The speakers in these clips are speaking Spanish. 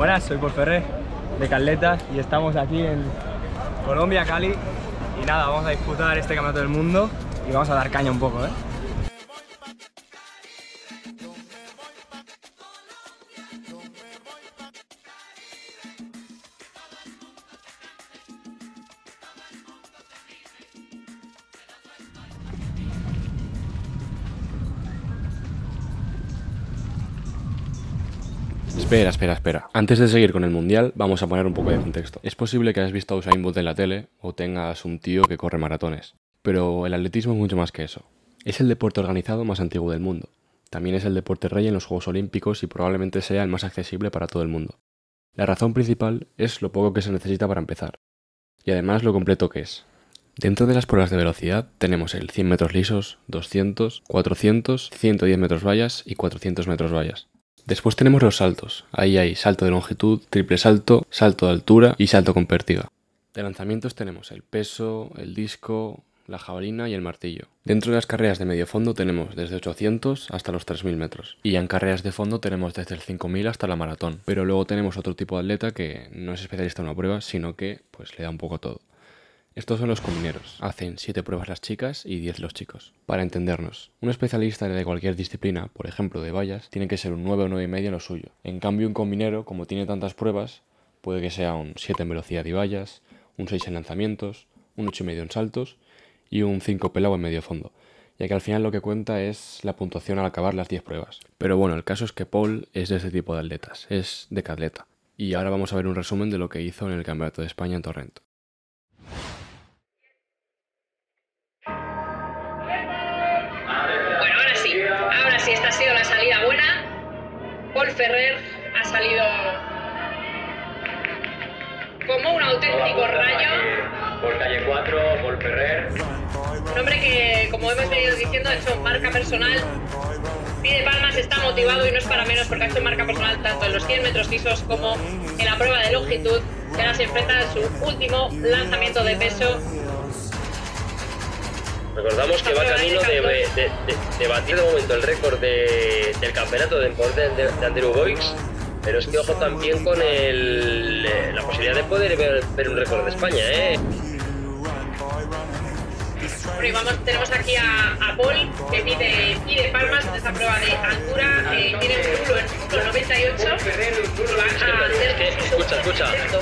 Buenas, soy Paul Ferrer de Caleta y estamos aquí en Colombia, Cali. Y nada, vamos a disputar este campeonato del mundo y vamos a dar caña un poco, ¿eh? Espera, espera, espera. Antes de seguir con el mundial, vamos a poner un poco de contexto. Es posible que hayas visto a Usain Bolt en la tele o tengas un tío que corre maratones, pero el atletismo es mucho más que eso. Es el deporte organizado más antiguo del mundo. También es el deporte rey en los Juegos Olímpicos y probablemente sea el más accesible para todo el mundo. La razón principal es lo poco que se necesita para empezar, y además lo completo que es. Dentro de las pruebas de velocidad tenemos el 100 metros lisos, 200, 400, 110 metros vallas y 400 metros vallas. Después tenemos los saltos. Ahí hay salto de longitud, triple salto, salto de altura y salto con pértiga. De lanzamientos tenemos el peso, el disco, la jabalina y el martillo. Dentro de las carreras de medio fondo tenemos desde 800 hasta los 3000 metros. Y en carreras de fondo tenemos desde el 5000 hasta la maratón. Pero luego tenemos otro tipo de atleta que no es especialista en una prueba, sino que pues le da un poco todo. Estos son los combineros. Hacen 7 pruebas las chicas y 10 los chicos. Para entendernos, un especialista de cualquier disciplina, por ejemplo de vallas, tiene que ser un 9 o 9,5 en lo suyo. En cambio, un combinero, como tiene tantas pruebas, puede que sea un 7 en velocidad y vallas, un 6 en lanzamientos, un 8,5 en saltos y un 5 pelado en medio fondo, ya que al final lo que cuenta es la puntuación al acabar las 10 pruebas. Pero bueno, el caso es que Paul es de este tipo de atletas, es de catleta. Y ahora vamos a ver un resumen de lo que hizo en el Campeonato de España en Torrent. Ferrer ha salido como un auténtico rayo. Por calle 4, por Ferrer. Un hombre que, como hemos venido diciendo, ha hecho marca personal. Pide Palmas está motivado y no es para menos porque ha hecho marca personal tanto en los 100 metros lisos como en la prueba de longitud. Que ahora se enfrenta a su último lanzamiento de peso. Recordamos que va camino de, de, de, batir de momento el récord de- del campeonato de deporte de, Andrew Boix. Pero es que ojo también con eh, la posibilidad de poder ver, un récord de España, ¿eh? Tenemos aquí a, Paul que pide, palmas en esta prueba de altura. eh, tiene un rulo en rulo 98. y va Es que, a hacer escucha, escucha.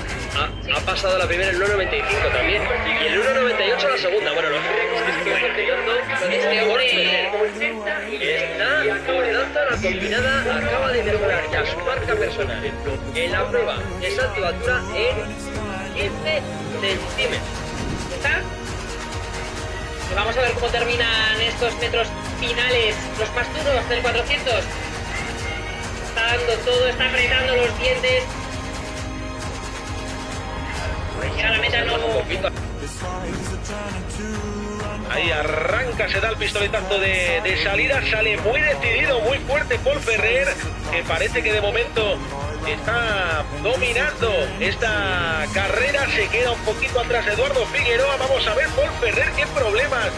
Ha, pasado la primera el 1.95 también. Y el 1.98 la segunda. Bueno, los récords que se están peleando Este por hombre Está por danza la combinada acaba de mejorar ya su marca personal en la prueba de altura en 15 centímetros. vamos a ver cómo terminan estos metros finales, los más duros del 400. Está dando todo, está apretando los dientes. Ahí arranca, se da el pistoletazo de, de salida, sale muy decidido, muy fuerte Paul Ferrer, que parece que de momento está dominando esta carrera, se queda un poquito atrás Eduardo Figueroa, vamos a ver Paul Ferrer, qué problemas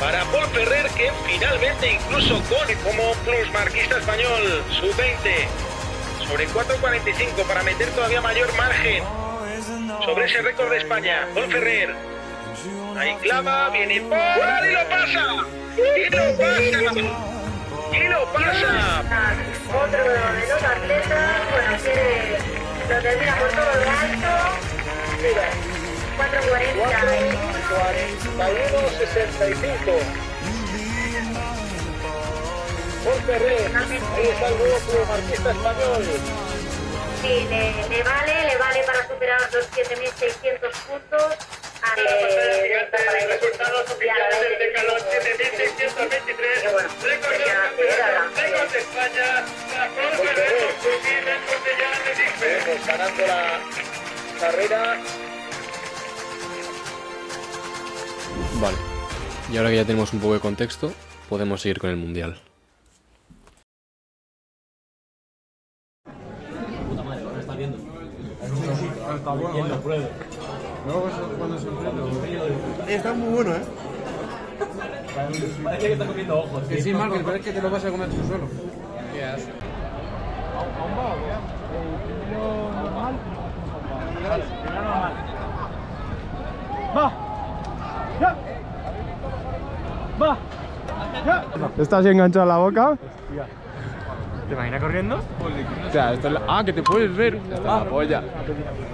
para Paul Ferrer, que finalmente incluso con como plus marquista español, sub-20, sobre 4.45 para meter todavía mayor margen sobre ese récord de España, Paul Ferrer. Ahí clava, viene por y lo pasa. Y lo pasa. Y lo pasa. Otro de los atletas, bueno, quiere, lo termina por todo lo alto. Sigue. 4.40. 41-65. Paul Ferrer. Ahí está el nuevo club marquista español. Sí, le, le vale, le vale para superar los 7.600 puntos. Eh, para ir Resultados oficiales del Decalón 7623. Pero bueno, Récord de récord de España. En donde ya le dije. Vemos ganando la carrera. Vale. Y ahora que ya tenemos un poco de contexto, podemos seguir con el mundial. Está muy bueno, ¿eh? Parece que está comiendo ojos. Que sí, Marcos, pero es que te lo vas a comer tú solo. ¿Qué haces? Aún va, ¿Estás enganchado a la boca? ¿Te imaginas corriendo? O sea, esto es la... Ah, que te puedes ver. la polla.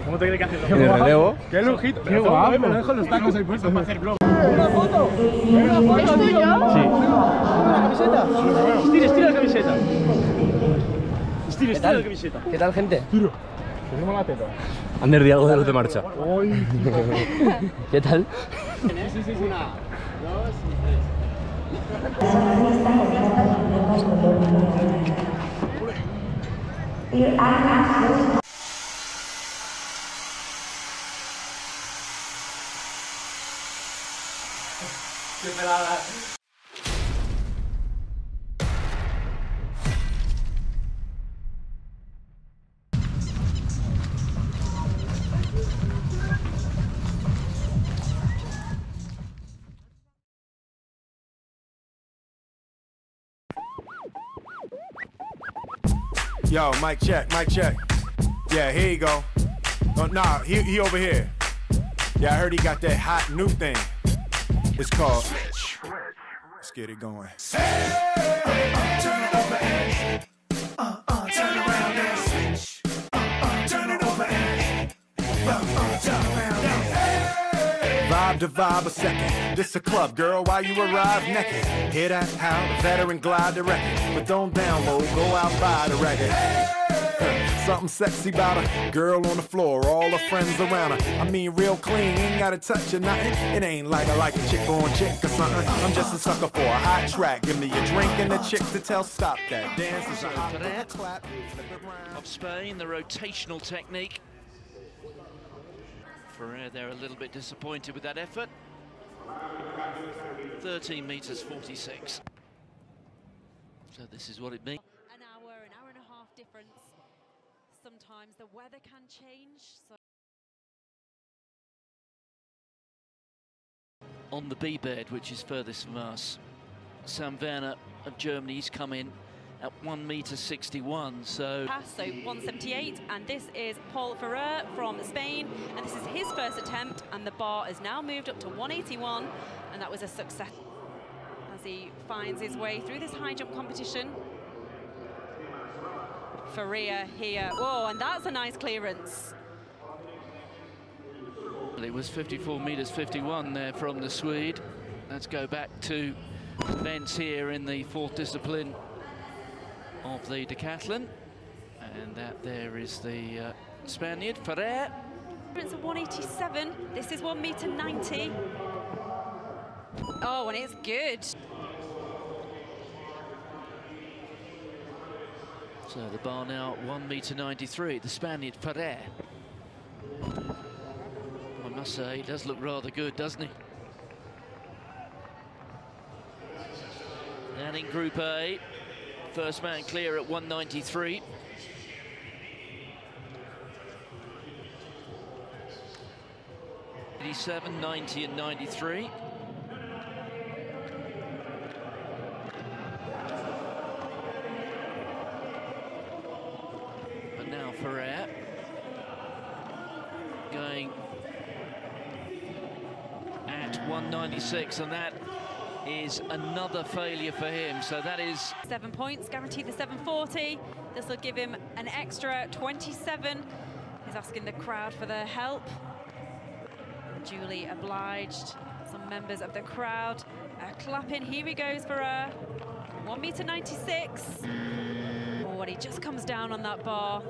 ¿Cómo te crees que haces? En el relevo. ¡Qué lujito! ¡Qué guapo! Me lo dejo los tacos ahí puestos para hacer blog. ¿Es tuyo? Estira, estira la camiseta. Estira, estira la camiseta. ¿Qué tal, gente? Tenemos la teta. Ander, di algo de los de marcha. ¿Qué tal? 嗯好 来。好 Yo, mic check, mic check. Yeah, here you go. Oh, nah, he, he over here. Yeah, I heard he got that hot new thing. It's called. Let's get it going. Vibe to vibe a second. This a club, girl, while you arrive naked. Hear that? How the veteran glide the record. But don't download, go out buy the record. Something sexy about a girl on the floor, all her friends around her. I mean, real clean, ain't gotta touch or nothing. It ain't like I like a chick on chick or something. I'm just a sucker for a hot track. Give me a drink and a chick to tell stop that. Dance is a hot clap. flip it round. of Spain, the rotational technique. Ferrer there a little bit disappointed with that effort. 13 metres 46. So this is what it means. an hour, an hour and a half difference. Sometimes the weather can change. So On the B bed, which is furthest from us, Sam Werner of Germany, he's come in at 1 metre 61. So pass, so 178, and this is Paul Ferrer from Spain, and this is his first attempt, and the bar has now moved up to 181, and that was a success as he finds his way through this high jump competition. Ferrer here, whoa, and that's a nice clearance. It was 54 metres 51 there from the Swede. Let's go back to events here in the fourth discipline of the decathlon. And that there is the uh, Spaniard, Ferrer. Clearance of 187, this is 1 metre 90. Oh, and it's good. So the bar now 1 metre 93, the Spaniard, Ferrer. I must say, he does look rather good, doesn't he? And in Group A, first man clear at 193. Eighty-seven, 90 and 93. And now Ferrer going at 196 and that is another failure for him. So that is Seven points, guaranteed the 740. This will give him an extra 27. He's asking the crowd for their help. Duly obliged. Some members of the crowd are clapping. Here he goes for a 1 meter 96. Oh, and he just comes down on that bar.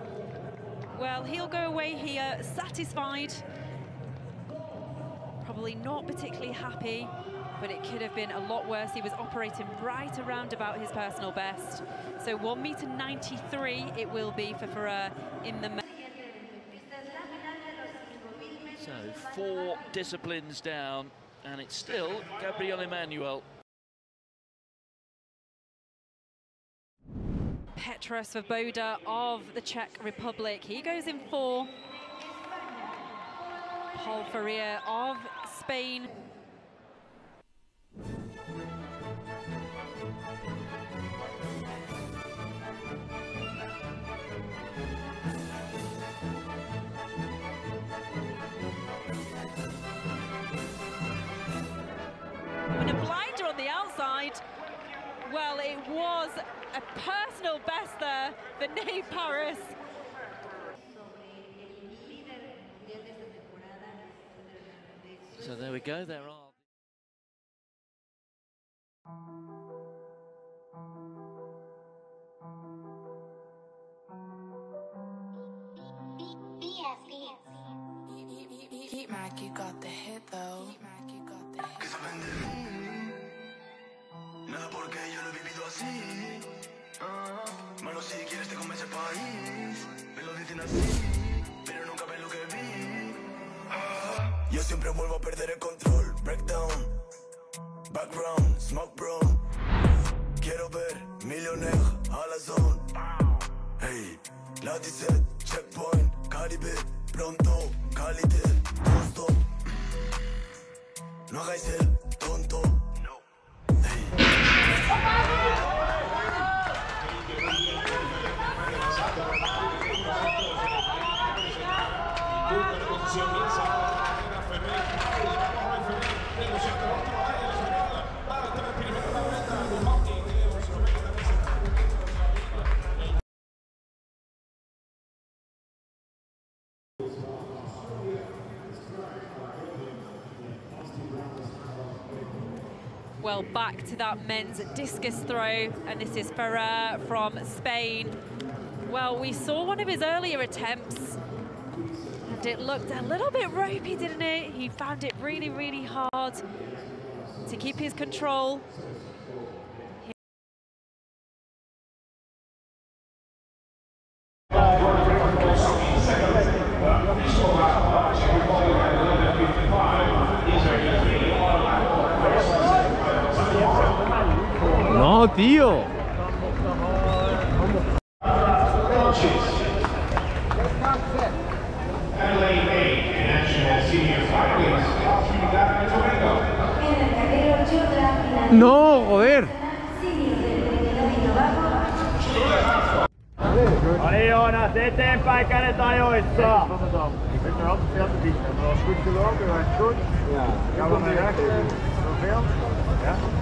Well, he'll go away here satisfied. Probably not particularly happy, but it could have been a lot worse. He was operating right around about his personal best. So 1 meter 93 it will be for Ferrer in the so four disciplines down, and it's still Gabriel Emmanuel. Petra Svoboda of the Czech Republic. He goes in four. Paul Ferrier of Spain. Well, it was a personal best there for Nate Paris. So there we go. There are. Well, back to that men's discus throw, and this is Ferrer from Spain. Well, we saw one of his earlier attempts, and it looked a little bit ropey, didn't it? He found it really, really hard to keep his control. No, tío. No, joder. Er. Ja.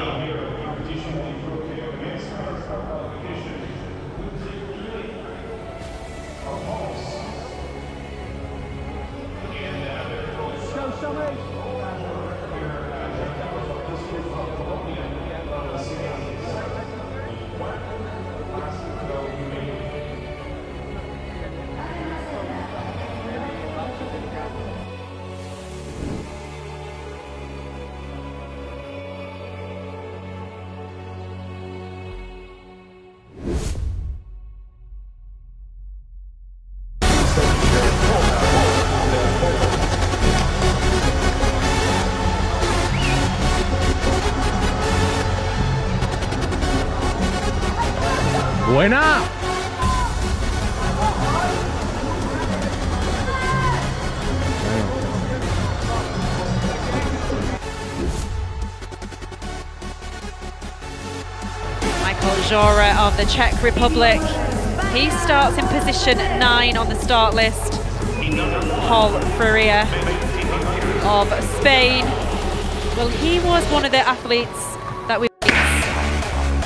Buena. Michael Jora of the Czech Republic. He starts in position nine on the start list. Paul Freire of Spain. Well, he was one of the athletes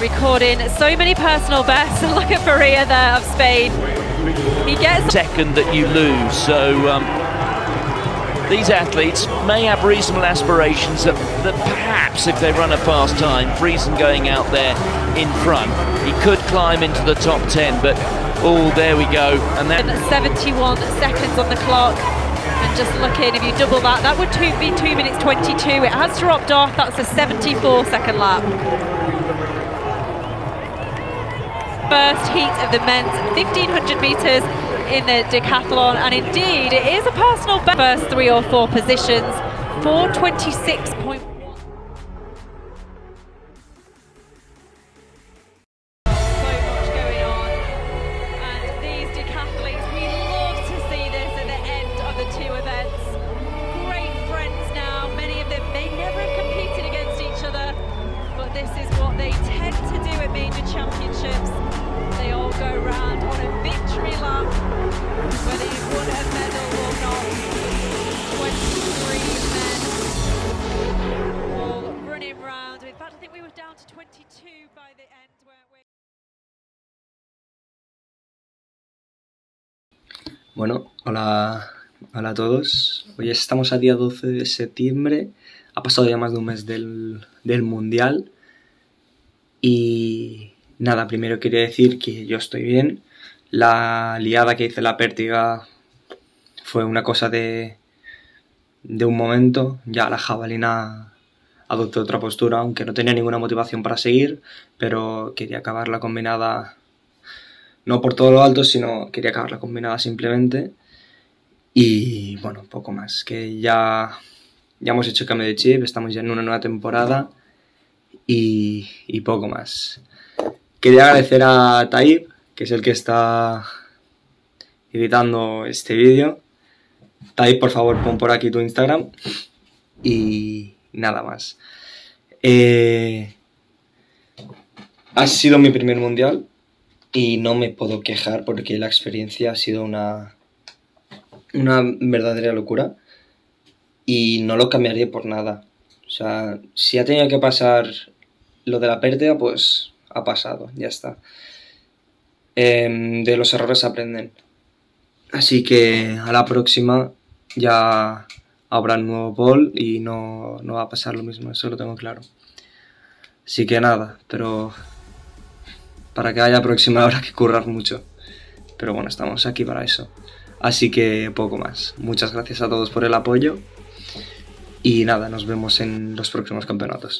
recording so many personal bests. Look at Faria there of Spain. He gets second that you lose. So um, these athletes may have reasonable aspirations that, that perhaps if they run a fast time, Friesen going out there in front, he could climb into the top 10, but oh, there we go. And that 71 seconds on the clock. And just looking, if you double that, that would be 2 minutes 22. It has dropped off. That's a 74 second lap. First heat of the men's 1500 metres in the decathlon. And indeed, it is a personal best. First three or four positions, 426.1. Bueno, hola, hola a todos. Hoy estamos a día 12 de septiembre. Ha pasado ya más de un mes del, del Mundial. Y nada, primero quería decir que yo estoy bien. La liada que hice la pértiga fue una cosa de, de un momento. Ya la jabalina adoptó otra postura, aunque no tenía ninguna motivación para seguir, pero quería acabar la combinada no por todo lo alto, sino quería acabar la combinada simplemente. Y bueno, poco más, que ya, ya hemos hecho cambio de chip, estamos ya en una nueva temporada y, y poco más. Quería agradecer a Taib, que es el que está editando este vídeo. Taib, por favor, pon por aquí tu Instagram. Y nada más. Eh, ha sido mi primer mundial y no me puedo quejar porque la experiencia ha sido una, una verdadera locura y no lo cambiaría por nada. O sea, si ha tenido que pasar lo de la pérdida, pues ha pasado, ya está. Em, de los errores aprenden. Así que a la próxima ya habrá un nuevo ball y no, no va a pasar lo mismo, eso lo tengo claro. Así que nada, pero para que haya próxima habrá que currar mucho. Pero bueno, estamos aquí para eso. Así que poco más. Muchas gracias a todos por el apoyo. Y nada, nos vemos en los próximos campeonatos.